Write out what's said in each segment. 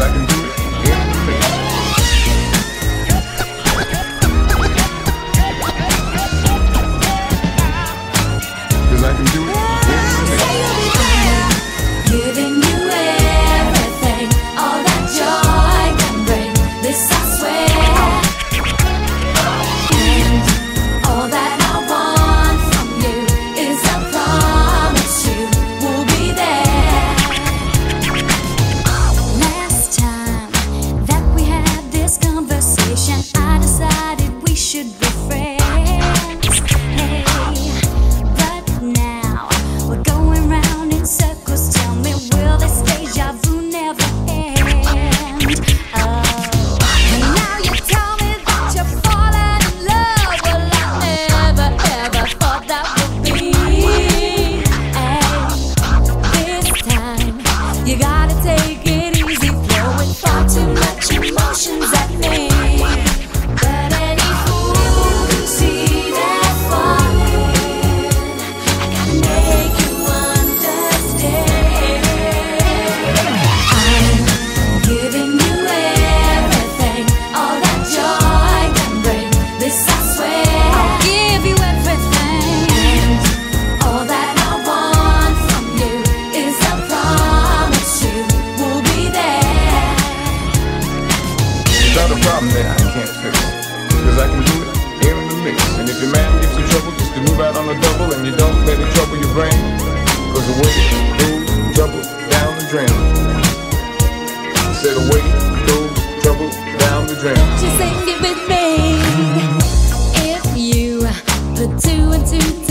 I can do a double and you don't let trouble your brain. Cause trouble, down the drain. I trouble, down the drain. Just sing it with me. If you put two and two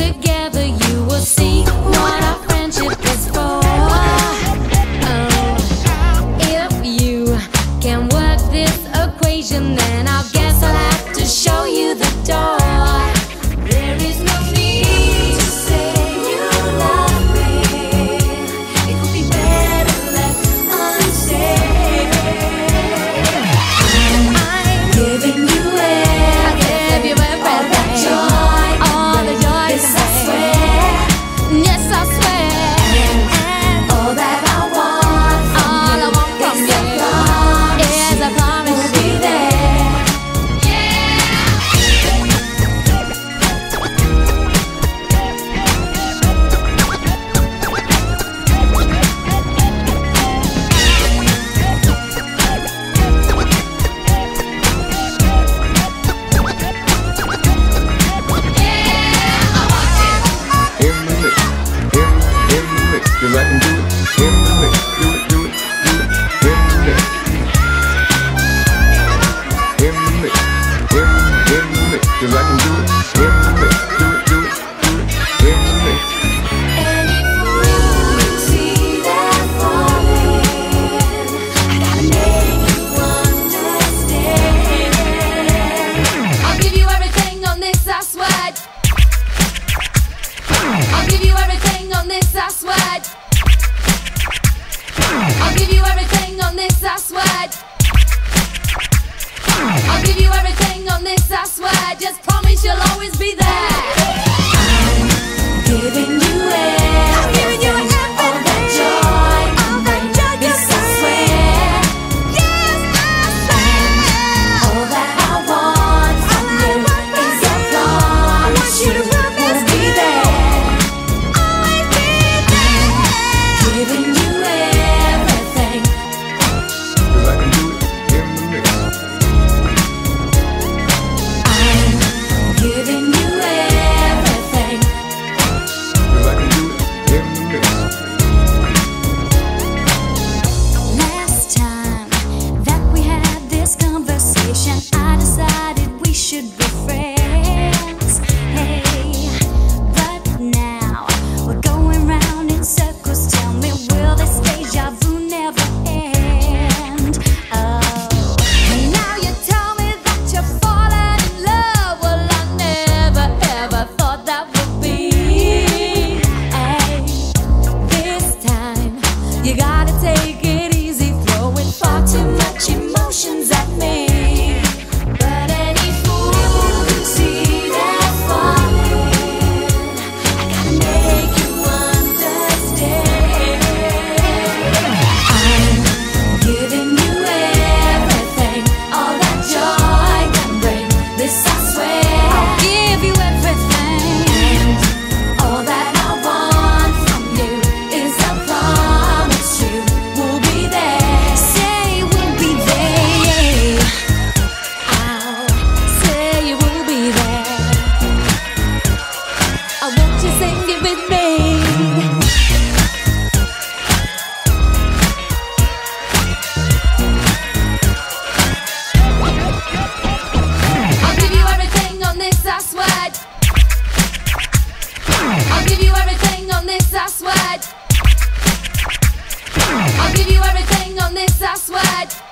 always be there. give you everything on this, I swear. I'll give you everything on this, I swear.